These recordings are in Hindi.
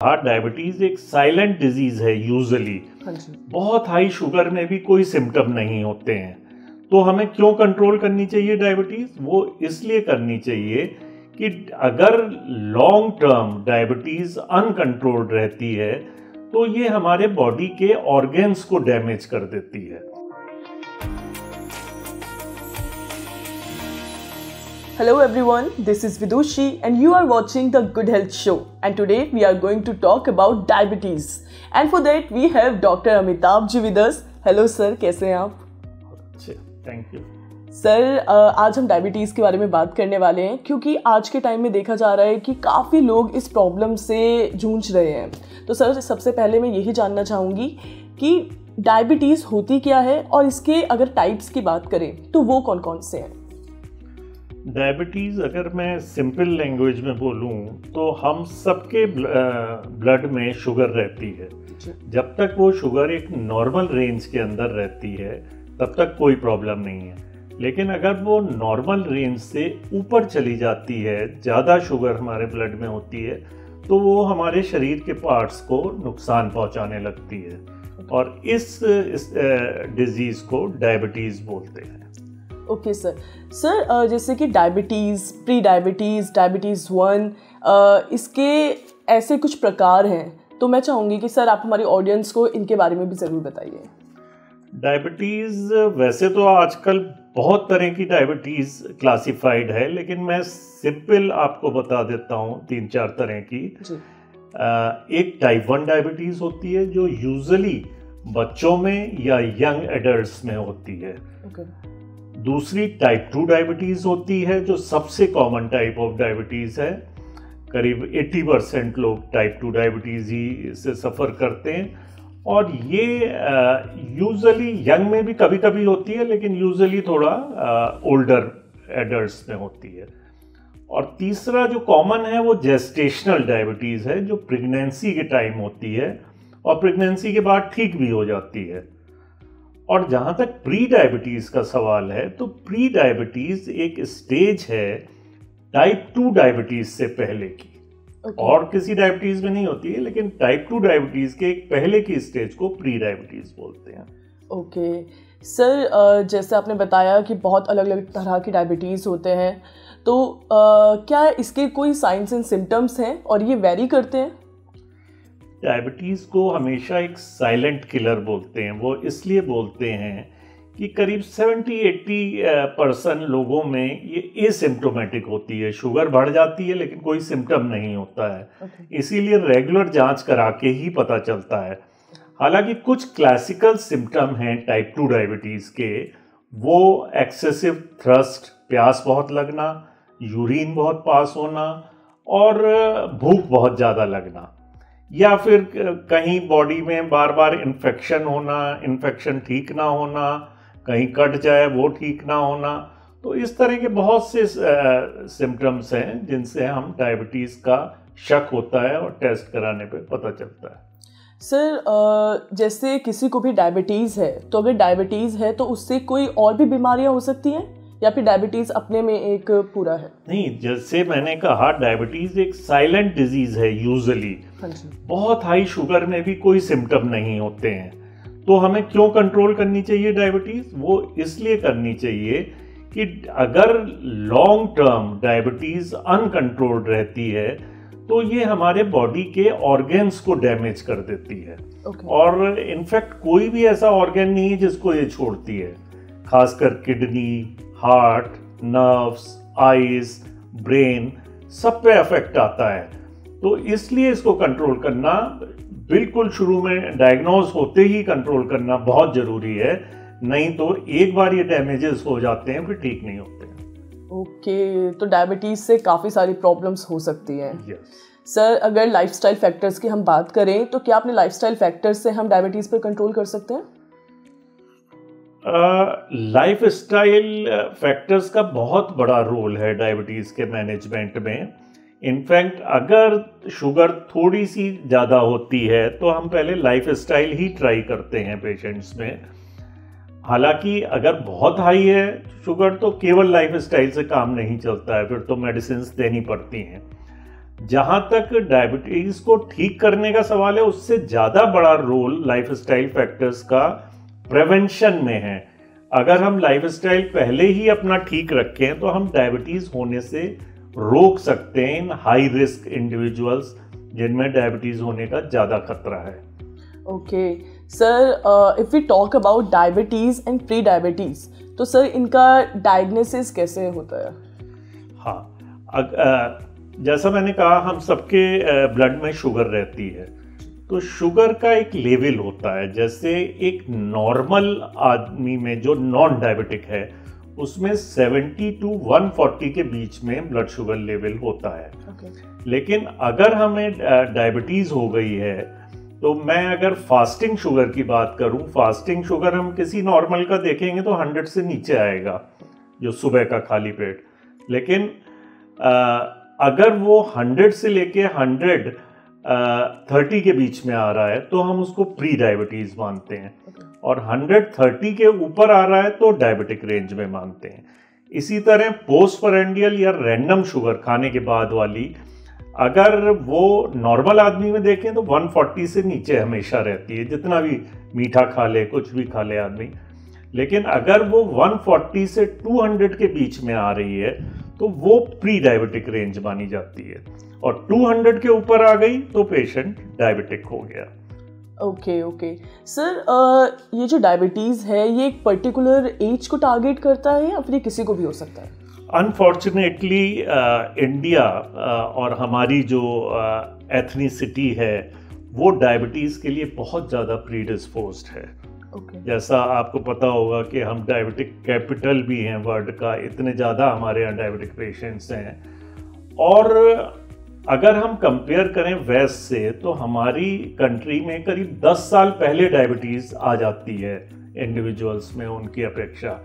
हार्ट डायबिटीज़ एक साइलेंट डिज़ीज़ है यूजुअली हाँ बहुत हाई शुगर में भी कोई सिम्टम नहीं होते हैं। तो हमें क्यों कंट्रोल करनी चाहिए डायबिटीज़? वो इसलिए करनी चाहिए कि अगर लॉन्ग टर्म डायबिटीज़ अनकंट्रोल्ड रहती है तो ये हमारे बॉडी के ऑर्गेन्स को डैमेज कर देती है। Hello everyone, this is Vidushi and you are watching the Good Health Show. And today we are going to talk about diabetes. And for that we have Dr. Amitabh ji with us. Hello sir, कैसे हैं आप? अच्छे थैंक यू सर आज हम डायबिटीज़ के बारे में बात करने वाले हैं क्योंकि आज के टाइम में देखा जा रहा है कि काफ़ी लोग इस प्रॉब्लम से जूझ रहे हैं तो सर सबसे पहले मैं यही जानना चाहूँगी कि डायबिटीज़ होती क्या है और इसके अगर टाइप्स की बात करें तो वो कौन कौन से हैं डायबिटीज़ अगर मैं सिंपल लैंग्वेज में बोलूँ तो हम सबके ब्लड में शुगर रहती है। जब तक वो शुगर एक नॉर्मल रेंज के अंदर रहती है तब तक कोई प्रॉब्लम नहीं है। लेकिन अगर वो नॉर्मल रेंज से ऊपर चली जाती है ज़्यादा शुगर हमारे ब्लड में होती है तो वो हमारे शरीर के पार्ट्स को नुकसान पहुँचाने लगती है। और इस, इस डिज़ीज़ को डायबिटीज़ बोलते हैं। ओके सर सर जैसे कि diabetes pre diabetes diabetes one इसके ऐसे कुछ प्रकार हैं तो मैं चाहूँगी कि सर आप हमारी ऑडियंस को इनके बारे में भी ज़रूर बताइए। डायबिटीज़ वैसे तो आजकल बहुत तरह की डायबिटीज़ क्लासिफाइड है लेकिन मैं सिंपल आपको बता देता हूँ तीन चार तरह की। जी। एक टाइप वन डायबिटीज़ होती है जो यूजली बच्चों में या यंग एडल्ट्स में होती है। ओके दूसरी टाइप टू डायबिटीज़ होती है, जो सबसे कॉमन टाइप ऑफ़ डायबिटीज़ है। करीब 80 परसेंट लोग टाइप टू डायबिटीज़ ही से सफ़र करते हैं। और ये यूजुअली यंग में भी कभी कभी होती है, लेकिन यूजुअली थोड़ा ओल्डर एडल्ट्स में होती है। और तीसरा जो कॉमन है, वो जेस्टेशनल डायबिटीज़ है, जो प्रेगनेंसी के टाइम होती है। और प्रेगनेंसी के बाद ठीक भी हो जाती है। और जहाँ तक प्री डायबिटीज़ का सवाल है तो प्री डायबिटीज़ एक स्टेज है टाइप टू डायबिटीज़ से पहले की। Okay. और किसी डायबिटीज़ में नहीं होती है लेकिन टाइप टू डायबिटीज़ के एक पहले की स्टेज को प्री डायबिटीज़ बोलते हैं। ओके सर जैसे आपने बताया कि बहुत अलग अलग तरह की डायबिटीज़ होते हैं तो क्या इसके कोई साइंस एंड सिम्टम्स हैं और ये वेरी करते हैं? डायबिटीज़ को हमेशा एक साइलेंट किलर बोलते हैं। वो इसलिए बोलते हैं कि करीब 70-80 परसेंट लोगों में ये एसिम्टोमेटिक होती है। शुगर बढ़ जाती है लेकिन कोई सिम्टम नहीं होता है। Okay. इसीलिए रेगुलर जाँच करा के ही पता चलता है। हालाँकि कुछ क्लासिकल सिम्टम हैं टाइप टू डायबिटीज़ के। वो एक्सेसिव थ्रस्ट प्यास बहुत लगना यूरिन बहुत पास होना और भूख बहुत ज़्यादा लगना। या फिर कहीं बॉडी में बार बार इन्फेक्शन होना इन्फेक्शन ठीक ना होना, कहीं कट जाए वो ठीक ना होना तो इस तरह के बहुत से सिम्टम्स हैं जिनसे हम डायबिटीज़ का शक होता है और टेस्ट कराने पे पता चलता है। सर जैसे किसी को भी डायबिटीज़ है तो अगर डायबिटीज़ है तो उससे कोई और भी बीमारियाँ हो सकती हैं? या फिर डायबिटीज़ अपने में एक पूरा है? नहीं जैसे मैंने कहा डायबिटीज़ एक साइलेंट डिज़ीज़ है यूजुअली हाँ बहुत हाई शुगर में भी कोई सिम्टम नहीं होते हैं। तो हमें क्यों कंट्रोल करनी चाहिए डायबिटीज़ वो इसलिए करनी चाहिए कि अगर लॉन्ग टर्म डायबिटीज़ अनकंट्रोल्ड रहती है तो ये हमारे बॉडी के ऑर्गेन्स को डैमेज कर देती है। ओके और इनफैक्ट कोई भी ऐसा ऑर्गेन नहीं है जिसको ये छोड़ती है। खासकर kidney heart nerves eyes brain सब पे अफेक्ट आता है। तो इसलिए इसको कंट्रोल करना बिल्कुल शुरू में डायग्नोज होते ही कंट्रोल करना बहुत ज़रूरी है। नहीं तो एक बार ये डैमेजेस हो जाते हैं फिर ठीक नहीं होते। ओके तो डायबिटीज़ से काफ़ी सारी प्रॉब्लम्स हो सकती हैं। यस सर अगर लाइफस्टाइल फैक्टर्स की हम बात करें तो क्या अपने लाइफस्टाइल फैक्टर्स से हम डायबिटीज़ पर कंट्रोल कर सकते हैं? लाइफ स्टाइल फैक्टर्स का बहुत बड़ा रोल है डायबिटीज़ के मैनेजमेंट में। इनफैक्ट अगर शुगर थोड़ी सी ज़्यादा होती है तो हम पहले लाइफ स्टाइल ही ट्राई करते हैं पेशेंट्स में। हालाँकि अगर बहुत हाई है शुगर तो केवल लाइफ स्टाइल से काम नहीं चलता है, फिर तो मेडिसिन देनी पड़ती हैं। जहाँ तक डायबिटीज़ को ठीक करने का सवाल है, उससे ज़्यादा बड़ा रोल लाइफस्टाइल फैक्टर्स का प्रिवेंशन में है। अगर हम लाइफस्टाइल पहले ही अपना ठीक रखें तो हम डायबिटीज़ होने से रोक सकते हैं इन हाई रिस्क इंडिविजुअल्स जिनमें डायबिटीज़ होने का ज़्यादा खतरा है। Okay sir if we talk about diabetes and pre diabetes तो सर इनका डायग्नोसिस कैसे होता है? हाँ अग, uh, जैसा मैंने कहा हम सबके ब्लड में शुगर रहती है। तो शुगर का एक लेवल होता है। जैसे एक नॉर्मल आदमी में जो नॉन डायबिटिक है उसमें 70 टू 140 के बीच में ब्लड शुगर लेवल होता है। Okay. लेकिन अगर हमें डायबिटीज़ हो गई है तो मैं अगर फास्टिंग शुगर की बात करूँ फास्टिंग शुगर हम किसी नॉर्मल का देखेंगे तो 100 से नीचे आएगा जो सुबह का खाली पेट। लेकिन आ, अगर वो 100 से लेके 100 थर्टी के बीच में आ रहा है तो हम उसको प्री डायबिटीज़ मानते हैं। और हंड्रेड थर्टी के ऊपर आ रहा है तो डायबिटिक रेंज में मानते हैं। इसी तरह पोस्ट फरेंडियल या रैंडम शुगर खाने के बाद वाली, अगर वो नॉर्मल आदमी में देखें तो 140 से नीचे हमेशा रहती है, जितना भी मीठा खा ले, कुछ भी खा ले आदमी। लेकिन अगर वो 140 से 200 के बीच में आ रही है तो वो प्री डायबिटिक रेंज मानी जाती है। और 200 के ऊपर आ गई तो पेशेंट डायबिटिक हो गया। ओके ओके सर ये जो डायबिटीज़ है ये एक पर्टिकुलर एज को टारगेट करता है या फिर किसी को भी हो सकता है? अनफॉर्चुनेटली इंडिया और हमारी जो एथनीसिटी uh, है वो डायबिटीज़ के लिए बहुत ज़्यादा प्रीडिस्पोज है। Okay. जैसा आपको पता होगा कि हम डायबिटिक कैपिटल भी हैं वर्ल्ड का, इतने ज़्यादा हमारे यहाँ डायबिटिक पेशेंट्स हैं। और अगर हम कंपेयर करें वेस्ट से तो हमारी कंट्री में करीब 10 साल पहले डायबिटीज़ आ जाती है इंडिविजुअल्स में उनकी अपेक्षा।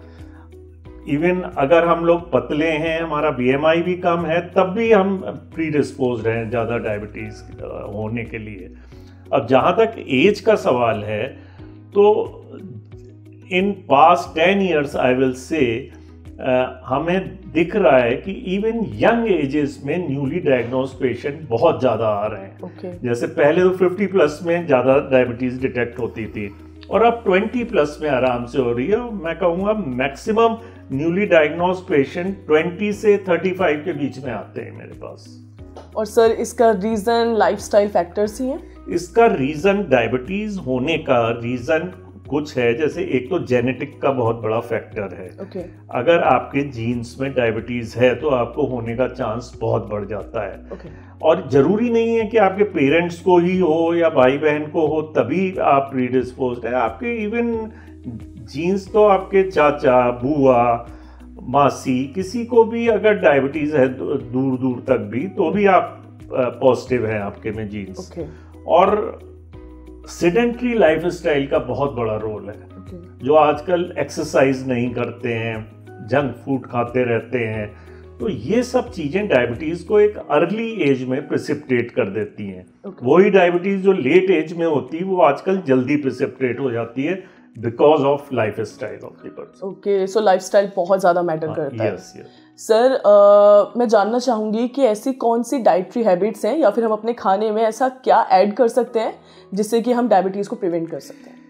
इवन अगर हम लोग पतले हैं, हमारा बीएमआई भी कम है, तब भी हम प्री डिस्पोज हैं ज़्यादा डायबिटीज़ होने के लिए। अब जहाँ तक एज का सवाल है तो in past ten years I will say हमें दिख रहा है कि इवन यंग एजेस में न्यूली डायग्नोज पेशेंट बहुत ज़्यादा आ रहे हैं। Okay. जैसे पहले तो 50 प्लस में ज़्यादा डायबिटीज़ डिटेक्ट होती थी और अब 20 प्लस में आराम से हो रही है। मैं कहूँगा मैक्सिमम न्यूली डायग्नोज पेशेंट 20 से 35 के बीच में आते हैं मेरे पास। और सर इसका रीज़न लाइफस्टाइल फैक्टर्स ही है? इसका रीज़न डायबिटीज़ होने का रीज़न कुछ है जैसे एक तो जेनेटिक का बहुत बड़ा फैक्टर है okay. अगर आपके जीन्स में डायबिटीज़ है तो आपको होने का चांस बहुत बढ़ जाता है okay. और ज़रूरी नहीं है कि आपके पेरेंट्स को ही हो या भाई बहन को हो तभी आप प्रीडिस्पोज है आपके इवन जीन्स तो आपके चाचा बुआ मासी किसी को भी अगर डायबिटीज़ है दूर दूर तक भी तो भी आप पॉजिटिव हैं आपके में जीन्स okay. और सिडेंट्री लाइफस्टाइल का बहुत बड़ा रोल है। जो। आजकल एक्सरसाइज नहीं करते हैं जंक फ़ूड खाते रहते हैं तो ये सब चीज़ें डायबिटीज़ को एक अर्ली एज में प्रिसिप्टेट कर देती हैं। Okay. वही डायबिटीज़ जो लेट एज में होती है वो आजकल जल्दी प्रिसिप्टेट हो जाती है because of lifestyle of the okay so lifestyle बहुत ज़्यादा मैटर हाँ, करता है। yes. सर आ, मैं जानना चाहूँगी कि ऐसी कौन सी डाइट्री हैबिट्स हैं या फिर हम अपने खाने में ऐसा क्या ऐड कर सकते हैं जिससे कि हम डायबिटीज़ को प्रिवेंट कर सकते हैं?